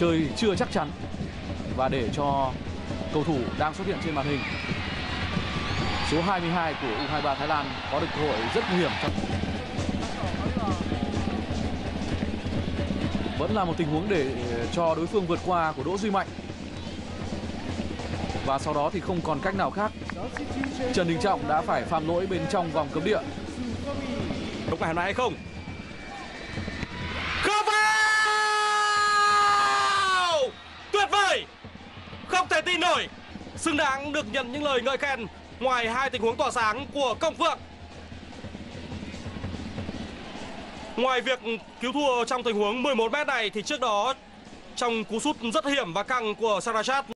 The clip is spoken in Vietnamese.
chơi chưa chắc chắn. Và để cho cầu thủ đang xuất hiện trên màn hình, số 22 của U23 Thái Lan có được cơ hội rất nguy hiểm trong vẫn là một tình huống để cho đối phương vượt qua của Đỗ Duy Mạnh. Và sau đó thì không còn cách nào khác. Trần Đình Trọng đã phải phạm lỗi bên trong vòng cấm địa. Đúng phải hôm nay hay không? Thể tin nổi. Xứng đáng được nhận những lời ngợi khen ngoài hai tình huống tỏa sáng của công phượng. Ngoài việc cứu thua trong tình huống 11m này, thì trước đó trong cú sút rất hiểm và căng của Sarachat